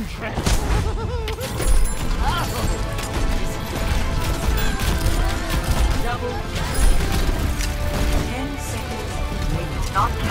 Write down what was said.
soundtrack. oh. Double. Ten seconds. Stop.